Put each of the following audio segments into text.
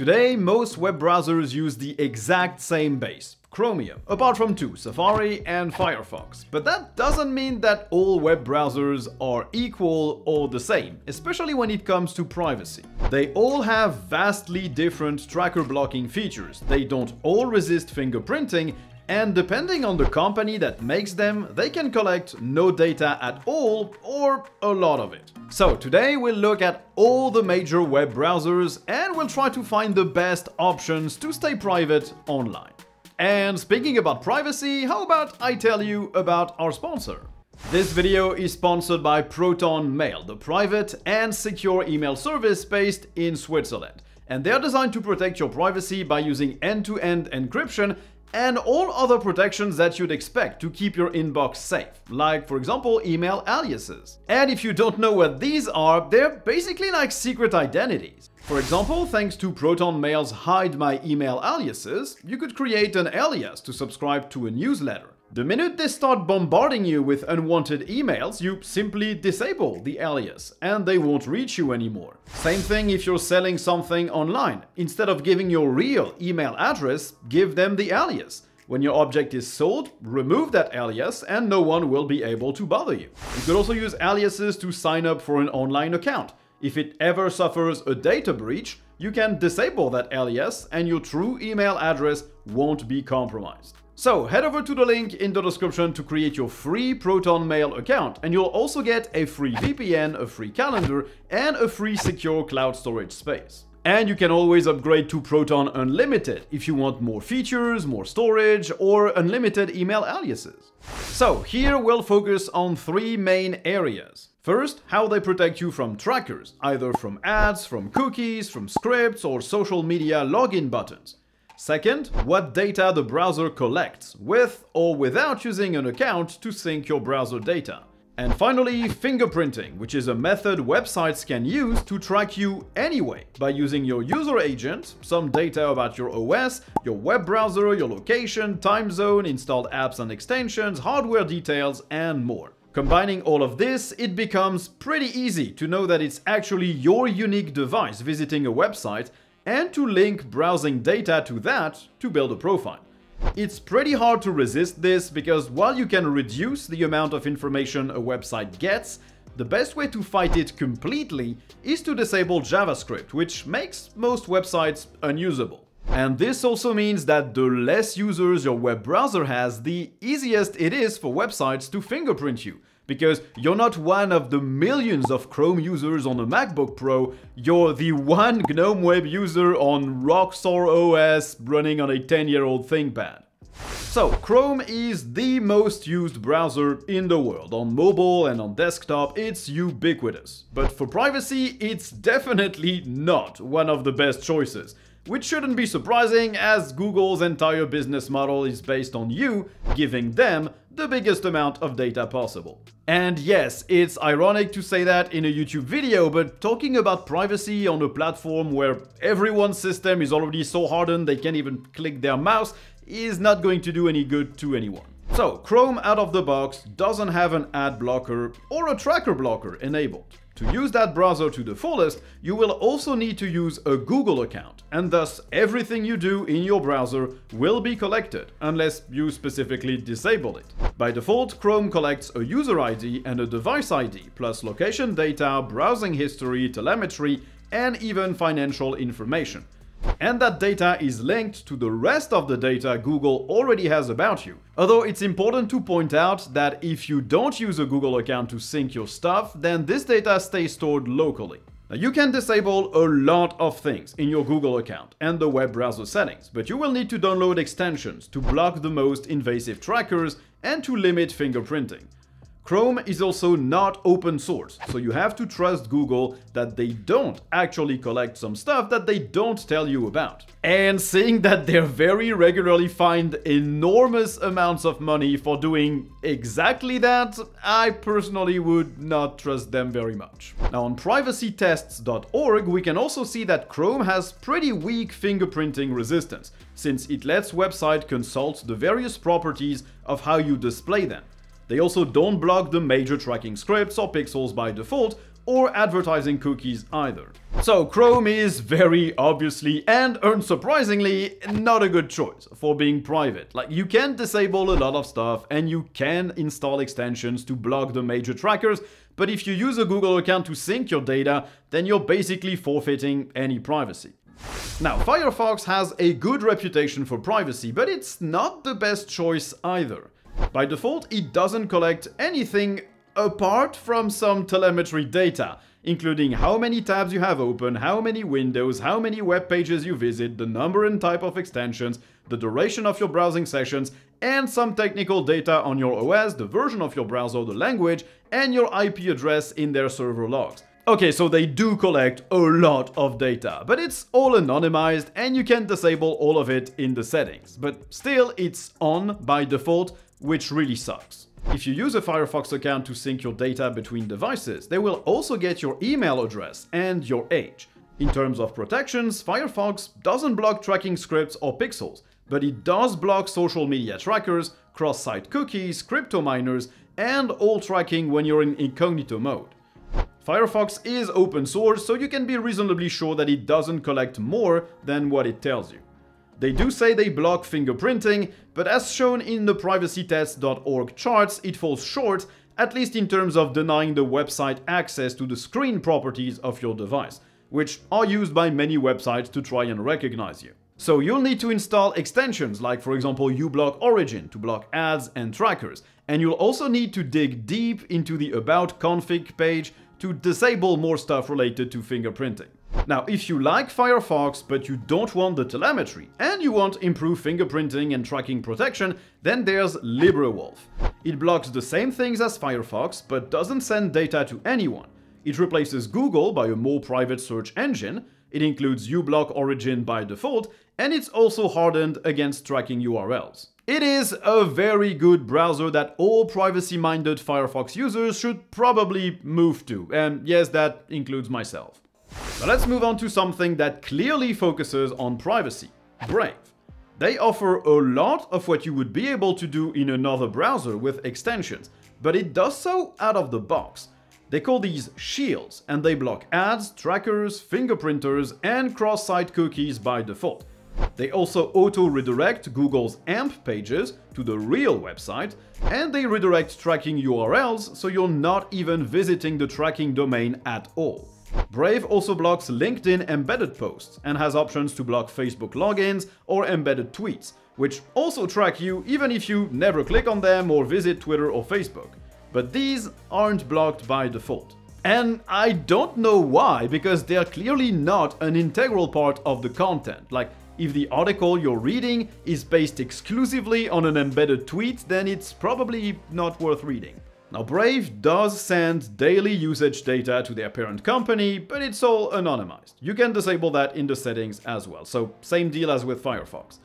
Today, most web browsers use the exact same base, Chromium, apart from two, Safari and Firefox. But that doesn't mean that all web browsers are equal or the same, especially when it comes to privacy. They all have vastly different tracker blocking features, they don't all resist fingerprinting, and depending on the company that makes them, they can collect no data at all or a lot of it. So today we'll look at all the major web browsers and we'll try to find the best options to stay private online. And speaking about privacy, how about I tell you about our sponsor? This video is sponsored by Proton Mail, the private and secure email service based in Switzerland. And they're designed to protect your privacy by using end-to-end -end encryption and all other protections that you'd expect to keep your inbox safe, like for example email aliases. And if you don't know what these are, they're basically like secret identities. For example, thanks to Proton Mail's Hide My Email Aliases, you could create an alias to subscribe to a newsletter. The minute they start bombarding you with unwanted emails, you simply disable the alias and they won't reach you anymore. Same thing if you're selling something online. Instead of giving your real email address, give them the alias. When your object is sold, remove that alias and no one will be able to bother you. You could also use aliases to sign up for an online account. If it ever suffers a data breach, you can disable that alias and your true email address won't be compromised. So head over to the link in the description to create your free Proton Mail account and you'll also get a free VPN, a free calendar and a free secure cloud storage space. And you can always upgrade to Proton Unlimited if you want more features, more storage, or unlimited email aliases. So here we'll focus on three main areas. First, how they protect you from trackers, either from ads, from cookies, from scripts, or social media login buttons. Second, what data the browser collects, with or without using an account to sync your browser data. And finally, fingerprinting, which is a method websites can use to track you anyway, by using your user agent, some data about your OS, your web browser, your location, time zone, installed apps and extensions, hardware details, and more. Combining all of this, it becomes pretty easy to know that it's actually your unique device visiting a website and to link browsing data to that to build a profile. It's pretty hard to resist this because while you can reduce the amount of information a website gets, the best way to fight it completely is to disable JavaScript, which makes most websites unusable. And this also means that the less users your web browser has, the easiest it is for websites to fingerprint you, because you're not one of the millions of Chrome users on a MacBook Pro, you're the one GNOME web user on Roxor OS running on a 10-year-old ThinkPad. So, Chrome is the most used browser in the world. On mobile and on desktop, it's ubiquitous. But for privacy, it's definitely not one of the best choices. Which shouldn't be surprising as Google's entire business model is based on you giving them the biggest amount of data possible. And yes, it's ironic to say that in a YouTube video, but talking about privacy on a platform where everyone's system is already so hardened they can't even click their mouse is not going to do any good to anyone. So, Chrome out of the box doesn't have an ad blocker or a tracker blocker enabled. To use that browser to the fullest, you will also need to use a Google account, and thus everything you do in your browser will be collected, unless you specifically disable it. By default, Chrome collects a user ID and a device ID, plus location data, browsing history, telemetry, and even financial information. And that data is linked to the rest of the data Google already has about you. Although it's important to point out that if you don't use a Google account to sync your stuff, then this data stays stored locally. Now you can disable a lot of things in your Google account and the web browser settings, but you will need to download extensions to block the most invasive trackers and to limit fingerprinting. Chrome is also not open source, so you have to trust Google that they don't actually collect some stuff that they don't tell you about. And seeing that they very regularly fined enormous amounts of money for doing exactly that, I personally would not trust them very much. Now on privacytests.org we can also see that Chrome has pretty weak fingerprinting resistance, since it lets website consult the various properties of how you display them. They also don't block the major tracking scripts or pixels by default, or advertising cookies either. So Chrome is very obviously and unsurprisingly not a good choice for being private. Like you can disable a lot of stuff and you can install extensions to block the major trackers, but if you use a Google account to sync your data, then you're basically forfeiting any privacy. Now, Firefox has a good reputation for privacy, but it's not the best choice either. By default, it doesn't collect anything apart from some telemetry data, including how many tabs you have open, how many windows, how many web pages you visit, the number and type of extensions, the duration of your browsing sessions, and some technical data on your OS, the version of your browser, the language, and your IP address in their server logs. Okay, so they do collect a lot of data, but it's all anonymized and you can disable all of it in the settings. But still, it's on by default, which really sucks. If you use a Firefox account to sync your data between devices, they will also get your email address and your age. In terms of protections, Firefox doesn't block tracking scripts or pixels, but it does block social media trackers, cross-site cookies, crypto miners, and all tracking when you're in incognito mode. Firefox is open source, so you can be reasonably sure that it doesn't collect more than what it tells you. They do say they block fingerprinting, but as shown in the privacytest.org charts, it falls short, at least in terms of denying the website access to the screen properties of your device, which are used by many websites to try and recognize you. So you'll need to install extensions like for example uBlock Origin to block ads and trackers, and you'll also need to dig deep into the About config page to disable more stuff related to fingerprinting. Now, if you like Firefox but you don't want the telemetry and you want improved fingerprinting and tracking protection, then there's LibreWolf. It blocks the same things as Firefox but doesn't send data to anyone. It replaces Google by a more private search engine, it includes uBlock Origin by default, and it's also hardened against tracking URLs. It is a very good browser that all privacy-minded Firefox users should probably move to, and yes, that includes myself. But let's move on to something that clearly focuses on privacy, Brave. They offer a lot of what you would be able to do in another browser with extensions, but it does so out of the box. They call these shields, and they block ads, trackers, fingerprinters, and cross-site cookies by default. They also auto-redirect Google's AMP pages to the real website, and they redirect tracking URLs so you're not even visiting the tracking domain at all. Brave also blocks LinkedIn embedded posts and has options to block Facebook logins or embedded tweets, which also track you even if you never click on them or visit Twitter or Facebook. But these aren't blocked by default. And I don't know why, because they're clearly not an integral part of the content. Like, if the article you're reading is based exclusively on an embedded tweet, then it's probably not worth reading. Now Brave does send daily usage data to their parent company, but it's all anonymized. You can disable that in the settings as well, so same deal as with Firefox.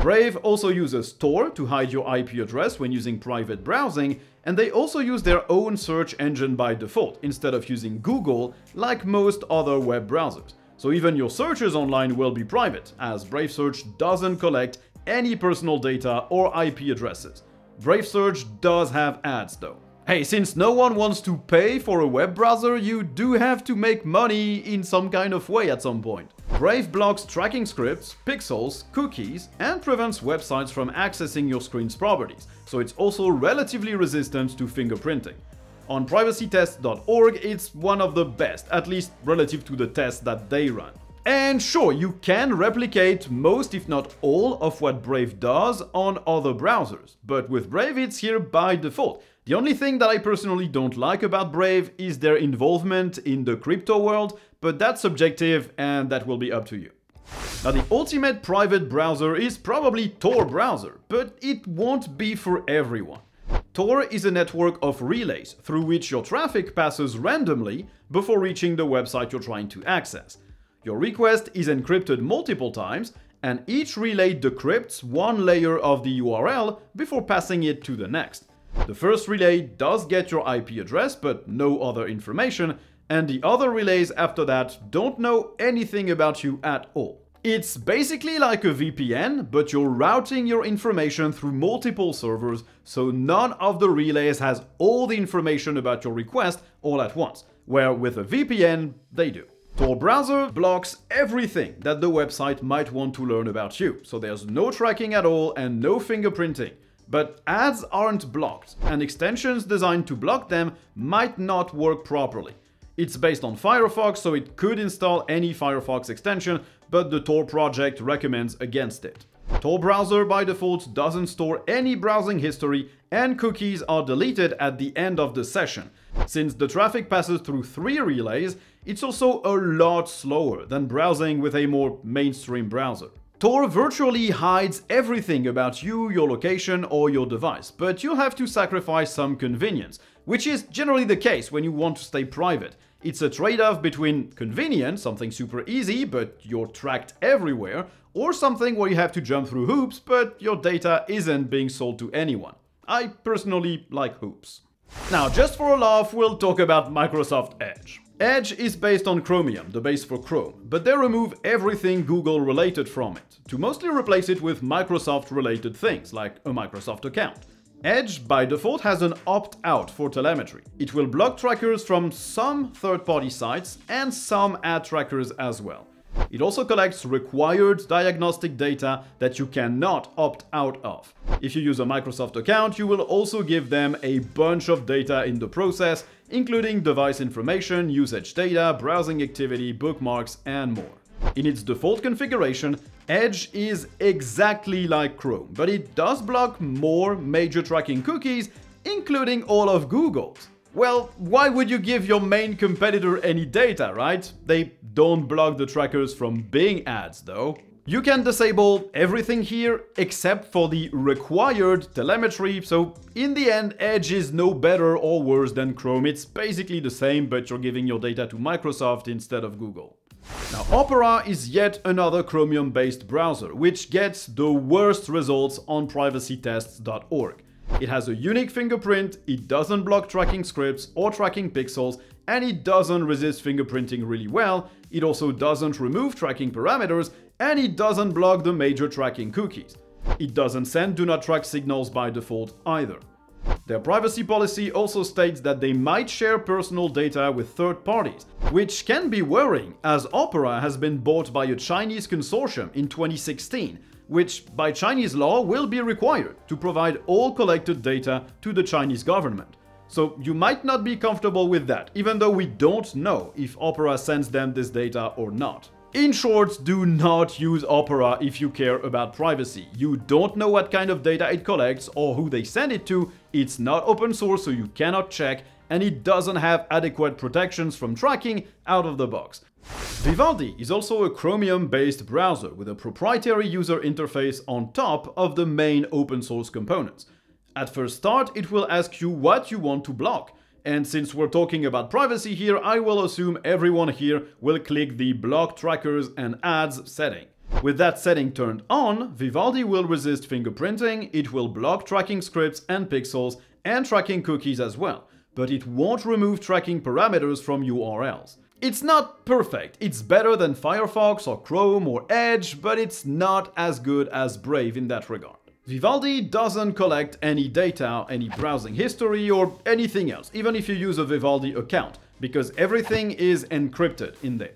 Brave also uses Tor to hide your IP address when using private browsing, and they also use their own search engine by default, instead of using Google like most other web browsers. So even your searches online will be private, as Brave Search doesn't collect any personal data or IP addresses. Brave Search does have ads though. Hey, since no one wants to pay for a web browser, you do have to make money in some kind of way at some point. Brave blocks tracking scripts, pixels, cookies, and prevents websites from accessing your screen's properties, so it's also relatively resistant to fingerprinting. On privacytest.org, it's one of the best, at least relative to the tests that they run. And sure, you can replicate most if not all of what Brave does on other browsers, but with Brave it's here by default. The only thing that I personally don't like about Brave is their involvement in the crypto world, but that's subjective and that will be up to you. Now the ultimate private browser is probably Tor browser, but it won't be for everyone. Tor is a network of relays through which your traffic passes randomly before reaching the website you're trying to access. Your request is encrypted multiple times, and each relay decrypts one layer of the URL before passing it to the next. The first relay does get your IP address, but no other information, and the other relays after that don't know anything about you at all. It's basically like a VPN, but you're routing your information through multiple servers, so none of the relays has all the information about your request all at once, where with a VPN, they do. Tor browser blocks everything that the website might want to learn about you, so there's no tracking at all and no fingerprinting. But ads aren't blocked, and extensions designed to block them might not work properly. It's based on Firefox, so it could install any Firefox extension, but the Tor project recommends against it. Tor browser by default doesn't store any browsing history and cookies are deleted at the end of the session. Since the traffic passes through three relays, it's also a lot slower than browsing with a more mainstream browser. Tor virtually hides everything about you, your location, or your device, but you'll have to sacrifice some convenience, which is generally the case when you want to stay private. It's a trade-off between convenience, something super easy but you're tracked everywhere, or something where you have to jump through hoops but your data isn't being sold to anyone. I personally like hoops. Now, just for a laugh, we'll talk about Microsoft Edge. Edge is based on Chromium, the base for Chrome, but they remove everything Google related from it, to mostly replace it with Microsoft related things, like a Microsoft account. Edge by default has an opt-out for telemetry. It will block trackers from some third-party sites and some ad trackers as well. It also collects required diagnostic data that you cannot opt out of. If you use a Microsoft account, you will also give them a bunch of data in the process, including device information, usage data, browsing activity, bookmarks, and more. In its default configuration, Edge is exactly like Chrome, but it does block more major tracking cookies, including all of Google's. Well, why would you give your main competitor any data, right? They don't block the trackers from Bing ads, though. You can disable everything here except for the required telemetry, so in the end, Edge is no better or worse than Chrome. It's basically the same, but you're giving your data to Microsoft instead of Google. Now, Opera is yet another Chromium-based browser, which gets the worst results on privacytests.org. It has a unique fingerprint, it doesn't block tracking scripts or tracking pixels, and it doesn't resist fingerprinting really well, it also doesn't remove tracking parameters, and it doesn't block the major tracking cookies. It doesn't send do not track signals by default either. Their privacy policy also states that they might share personal data with third parties, which can be worrying as Opera has been bought by a Chinese consortium in 2016, which by Chinese law will be required to provide all collected data to the Chinese government. So you might not be comfortable with that, even though we don't know if Opera sends them this data or not. In short, do not use Opera if you care about privacy. You don't know what kind of data it collects or who they send it to, it's not open source so you cannot check, and it doesn't have adequate protections from tracking out of the box. Vivaldi is also a Chromium-based browser with a proprietary user interface on top of the main open source components. At first start, it will ask you what you want to block, and since we're talking about privacy here, I will assume everyone here will click the block trackers and ads setting. With that setting turned on, Vivaldi will resist fingerprinting, it will block tracking scripts and pixels, and tracking cookies as well, but it won't remove tracking parameters from URLs. It's not perfect, it's better than Firefox or Chrome or Edge, but it's not as good as Brave in that regard. Vivaldi doesn't collect any data, any browsing history, or anything else, even if you use a Vivaldi account, because everything is encrypted in there.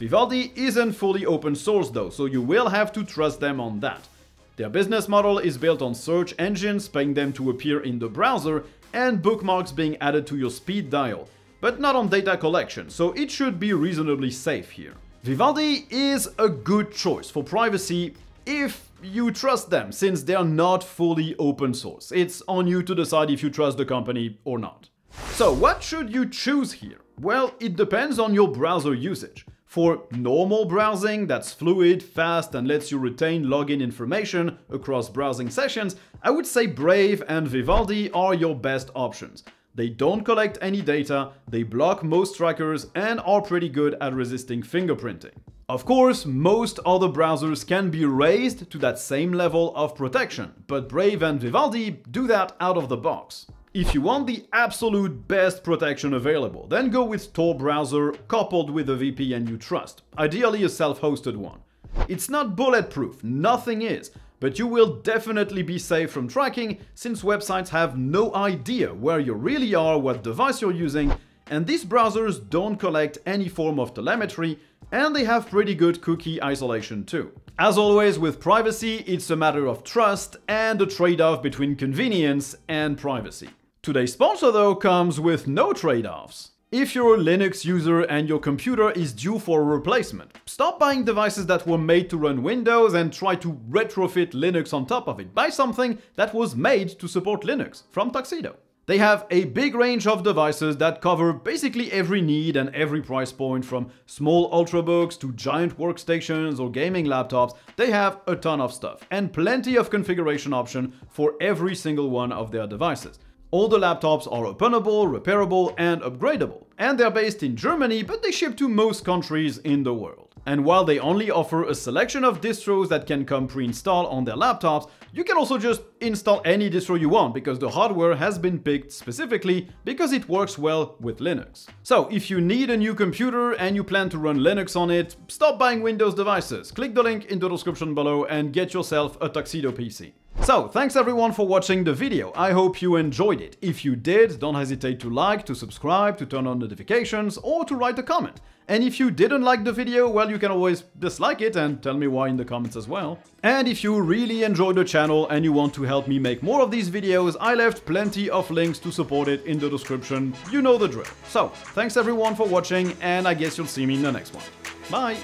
Vivaldi isn't fully open source though, so you will have to trust them on that. Their business model is built on search engines paying them to appear in the browser and bookmarks being added to your speed dial, but not on data collection, so it should be reasonably safe here. Vivaldi is a good choice for privacy if you trust them, since they're not fully open source. It's on you to decide if you trust the company or not. So what should you choose here? Well, it depends on your browser usage. For normal browsing that's fluid, fast, and lets you retain login information across browsing sessions, I would say Brave and Vivaldi are your best options. They don't collect any data, they block most trackers, and are pretty good at resisting fingerprinting. Of course, most other browsers can be raised to that same level of protection, but Brave and Vivaldi do that out of the box. If you want the absolute best protection available, then go with Tor browser coupled with a VPN you trust, ideally a self-hosted one. It's not bulletproof, nothing is, but you will definitely be safe from tracking since websites have no idea where you really are, what device you're using, and these browsers don't collect any form of telemetry, and they have pretty good cookie isolation too. As always with privacy, it's a matter of trust and a trade-off between convenience and privacy. Today's sponsor though comes with no trade-offs. If you're a Linux user and your computer is due for a replacement, stop buying devices that were made to run Windows and try to retrofit Linux on top of it. Buy something that was made to support Linux from Tuxedo. They have a big range of devices that cover basically every need and every price point from small ultrabooks to giant workstations or gaming laptops. They have a ton of stuff and plenty of configuration option for every single one of their devices. All the laptops are openable, repairable, and upgradable. And they're based in Germany, but they ship to most countries in the world. And while they only offer a selection of distros that can come pre-installed on their laptops, you can also just install any distro you want because the hardware has been picked specifically because it works well with Linux. So if you need a new computer and you plan to run Linux on it, stop buying Windows devices. Click the link in the description below and get yourself a Tuxedo PC. So, thanks everyone for watching the video. I hope you enjoyed it. If you did, don't hesitate to like, to subscribe, to turn on notifications, or to write a comment. And if you didn't like the video, well, you can always dislike it and tell me why in the comments as well. And if you really enjoy the channel and you want to help me make more of these videos, I left plenty of links to support it in the description. You know the drill. So, thanks everyone for watching, and I guess you'll see me in the next one. Bye!